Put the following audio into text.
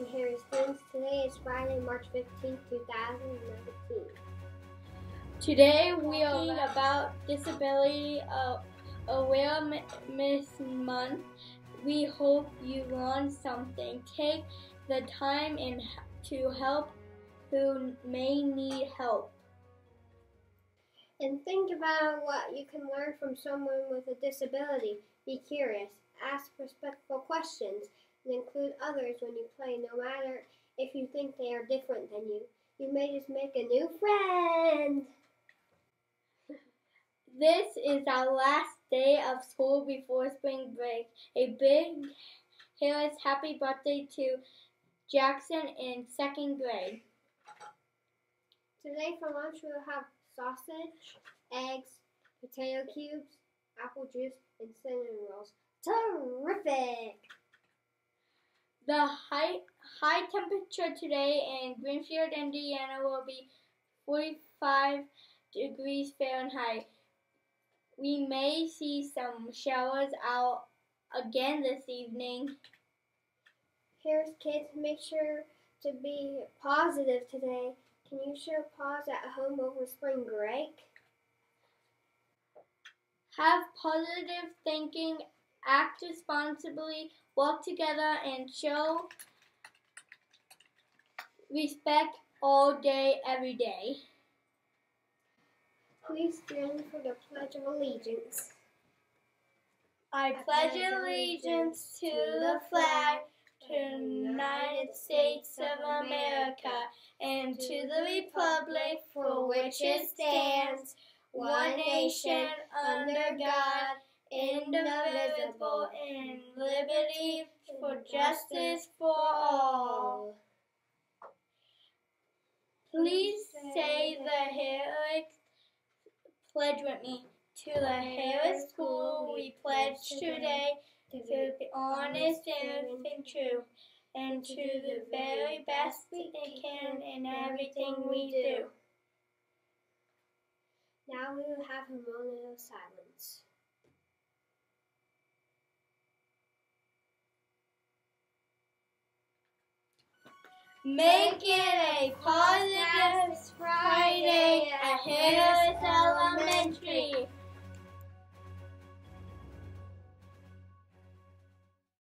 watching Harry's Things. Today is Friday, March 15th, 2019. Today we are talking about Disability uh, Awareness Month. We hope you learn something. Take the time and to help who may need help. And think about what you can learn from someone with a disability. Be curious, ask respectful questions, and include others when you play, no matter if you think they are different than you. You may just make a new friend. This is our last day of school before spring break. A big Harris happy birthday to Jackson in second grade. Today for lunch we'll have sausage, eggs, potato cubes, apple juice, and cinnamon rolls. Terrific! The high, high temperature today in Greenfield, Indiana will be 45 degrees Fahrenheit. We may see some showers out again this evening. Here's kids, make sure to be positive today. Can you show PAWS at home over spring break? Have positive thinking, act responsibly, work together, and show respect all day, every day. Please stand for the Pledge of Allegiance. I pledge allegiance to the flag, to the United States of America, and to the republic for which it stands, one nation, under God, indivisible, and liberty for justice for all. Please say the heroic pledge with me. To the Harris School we pledge today to be honest and true, and to the very best we can in everything we do. Now we will have a moment of silence. Make it a positive Friday Harris Elementary.